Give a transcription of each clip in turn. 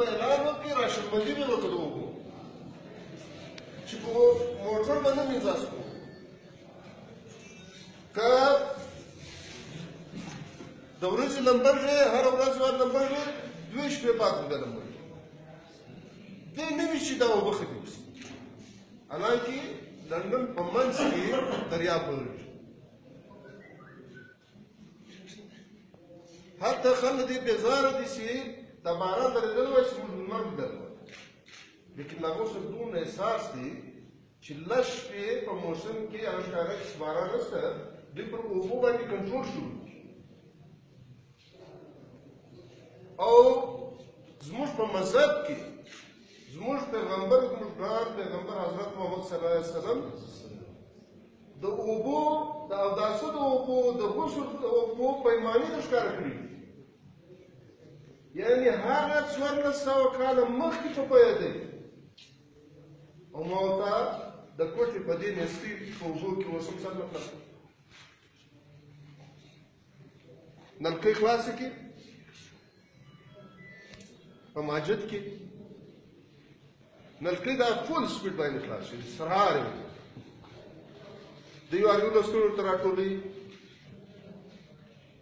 په اعلان وکړي راشنبندي به ورته وکړو چې په موټر باندې مینځاس کو که د ورځې لمبر دی هر ورځ ور لمبر دی دوی شپې پاک به لمبر دی دې نه وی چې دا وبخه دي حالانکه لندن په منځ کې دریاب ولري حتی خلک دې بیزاره دي چې د باران درېدل وایي چې موږ لمر لیدل لیکن د هغو سره دومره احساس دی چې لس شپې په موسم کې هغه ښکاره چې باران نشته دوی پر اوبو باندې کنټرول شروع او زموږ په مذهب کې زموږ پیغمبر زموږ ګران پیغمبر حضرت محمد صلی الله علیه وسلم د اوبو د اوداسه د اوبو د غسل د اوبو پیمانې د ښکار کړي یعنی هغه څوارلس سوه کاله مخکې په پیه دی او ما ورته د کوټې په دې نسبي په اوبو کې اوس هم سر نه کړم نلکۍ خلاصې کې په ماجد کې نلکۍ دا فول سپیډ باندې خلاصې سرار دی یو اړیو لستونو تر ټولې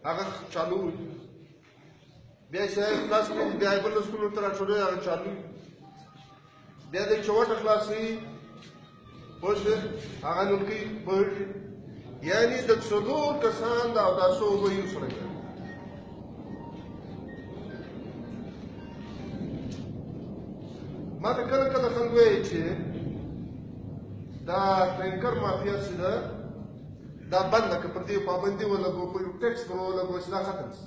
هغه چالو بیا چې خلاص کړي بیا بل سکول تر ټولې هغه چالو بیا د چوټ خلاصي اوس هغه نوم کې بهر یعنی د څلور کسان د اوداسو به یو سره کوي ما ته کله کله خلک وایي چې دا ټینکر مافیا چې ده دا بنده که پر دې پابندي ولګو په یو ټیکس به ولګو چې دا ختم شي